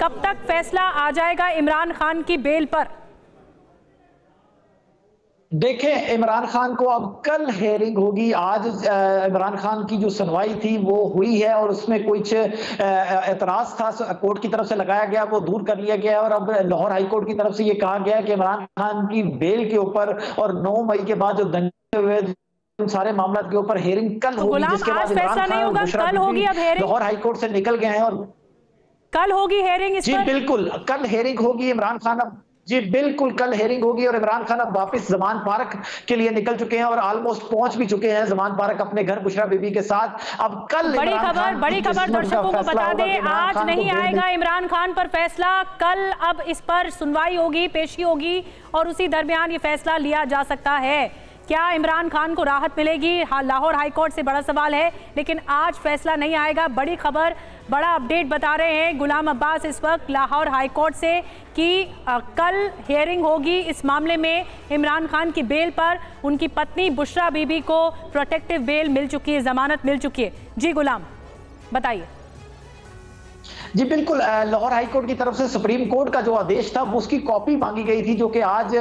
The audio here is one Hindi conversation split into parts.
कब तक फैसला आ जाएगा इमरान खान की बेल पर? देखें इमरान खान को अब कल हेयरिंग होगी। आज इमरान खान की जो सुनवाई थी वो हुई है और उसमें कुछ एतराज़ था। कोर्ट की तरफ़ से लगाया गया वो दूर कर लिया गया और अब लाहौर हाई कोर्ट की तरफ़ से ये कहा गया कि इमरान खान की बेल के ऊपर और 9 मई के बाद जो दंगे हुए सारे मामला के ऊपर हेयरिंग कल तो होगी जिसके बाद इमरान खान लाहौर हाईकोर्ट से निकल गए हैं और कल होगी हेयरिंग जी पर... बिल्कुल। कल हेयरिंग होगी इमरान खान अब। जी बिल्कुल कल हेयरिंग होगी और इमरान खान अब वापस जमान पार्क के लिए निकल चुके हैं और ऑलमोस्ट पहुँच भी चुके हैं जमान पार्क अपने घर बुशरा बीबी के साथ। अब कल बड़ी खबर बड़ी खबर दर्शकों को बता दें आज नहीं आएगा इमरान खान पर फैसला। कल अब इस पर सुनवाई होगी पेशी होगी और उसी दरमियान ये फैसला लिया जा सकता है। क्या इमरान खान को राहत मिलेगी? हाँ लाहौर हाईकोर्ट से बड़ा सवाल है, लेकिन आज फैसला नहीं आएगा। बड़ी खबर, बड़ा अपडेट बता रहे हैं गुलाम अब्बास इस वक्त लाहौर हाईकोर्ट से कि कल हियरिंग होगी इस मामले में इमरान खान की बेल पर। उनकी पत्नी बुशरा बीबी को प्रोटेक्टिव बेल मिल चुकी है, जमानत मिल चुकी है। जी गुलाम, बताइए। जी, बिल्कुल लाहौर हाई कोर्ट की तरफ़ से सुप्रीम कोर्ट का जो आदेश था उसकी कॉपी मांगी गई थी, जो कि आज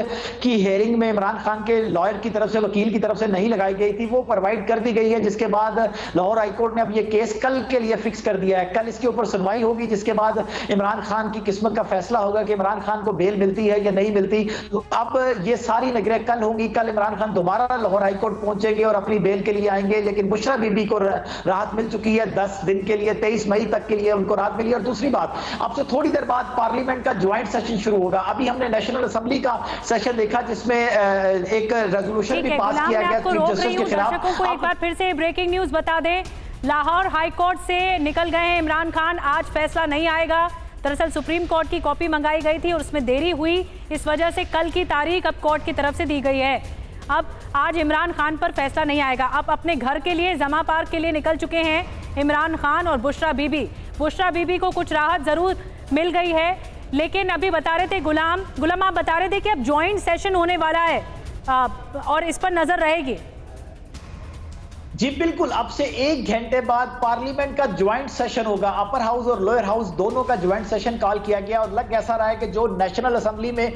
की हेयरिंग में इमरान खान के लॉयर की तरफ़ से, वकील की तरफ़ से नहीं लगाई गई थी, वो प्रोवाइड कर दी गई है, जिसके बाद लाहौर हाई कोर्ट ने अब ये केस कल के लिए फिक्स कर दिया है। कल इसके ऊपर सुनवाई होगी, जिसके बाद इमरान खान की किस्मत का फैसला होगा कि इमरान खान को बेल मिलती है या नहीं मिलती। तो अब ये सारी नगरें कल होंगी, कल इमरान खान दोबारा लाहौर हाईकोर्ट पहुँचेंगे और अपनी बेल के लिए आएँगे, लेकिन बुशरा बीबी को राहत मिल चुकी है, दस दिन के लिए, तेईस मई तक के लिए उनको राहत मिली और दूसरी बात अब से थोड़ी देर बाद पार्लियामेंट का ज्वाइंट सेशन शुरू होगा। अभी हमने नेशनल असेंबली का सेशन देखा जिसमें एक रेजोल्यूशन भी पास किया गया चीफ जस्टिस के खिलाफ। एक बार फिर से ब्रेकिंग न्यूज़ बता दें। लाहौर हाईकोर्ट से निकल गए हैं इमरान खान। आज फैसला नहीं आएगा। दरअसल सुप्रीम कोर्ट की कॉपी मंगाई गई थी और उसमें देरी हुई। इस वजह से कल की तारीख अब कोर्ट की तरफ़ से दी गई है। अब आज इमरान खान पर फैसला नहीं आएगा। अब अपने घर के लिए जमा पार्क के लिए निकल चुके हैं इमरान खान और बुशरा बीबी। बुशरा बीबी को कुछ राहत ज़रूर मिल गई है। लेकिन अभी बता रहे थे गुलाम गुलाम आप बता रहे थे कि अब ज्वाइंट सेशन होने वाला है। और इस पर नज़र रहेगी। जी, बिल्कुल। अब से एक घंटे बाद पार्लियामेंट का ज्वाइंट सेशन होगा। अपर हाउस और लोअर हाउस दोनों का ज्वाइंट सेशन कॉल किया गया और लग ऐसा रहा है कि जो नेशनल असेंबली में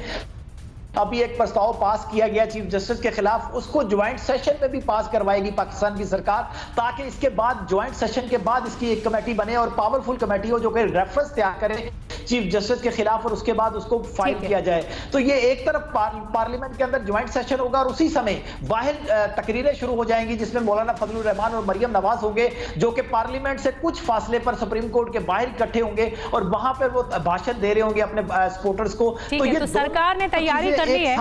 अभी एक प्रस्ताव पास किया गया चीफ जस्टिस के खिलाफ, उसको ज्वाइंट सेशन में भी पास करवाएगी पाकिस्तान की सरकार, ताकि इसके बाद ज्वाइंट सेशन के बाद इसकी एक कमेटी बने और पावरफुल कमेटी हो जो कि रेफरेंस तैयार करे। चीफ जस्टिस के खिलाफ और उसके बाद उसको फ़ाइल किया जाए। तो ये एक तरफ़ पार, पार्लियामेंट के अंदर ज्वाइंट सेशन होगा और उसी समय बाहर तकरीरें शुरू हो जाएँगी जिसमें मौलाना फजल रहमान और मरियम नवाज़ होंगे जो कि पार्लियामेंट से कुछ फासले पर सुप्रीम कोर्ट के बाहर इकट्ठे होंगे और वहाँ पर वो भाषण दे रहे होंगे अपने सपोर्टर्स को। तो ये तो सरकार ने तैयारी कर ली है।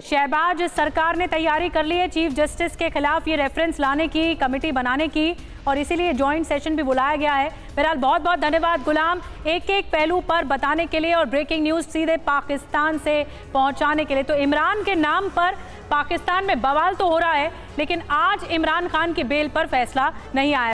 शहबाज सरकार ने तैयारी कर ली है चीफ जस्टिस के खिलाफ ये रेफरेंस लाने की कमेटी बनाने की और इसीलिए ज्वाइंट सेशन भी बुलाया गया है। बहरहाल बहुत बहुत धन्यवाद गुलाम। एक एक पहलू पर बताने के लिए और ब्रेकिंग न्यूज़ सीधे पाकिस्तान से पहुँचाने के लिए। तो इमरान के नाम पर पाकिस्तान में बवाल तो हो रहा है, लेकिन आज इमरान खान की बेल पर फैसला नहीं आया।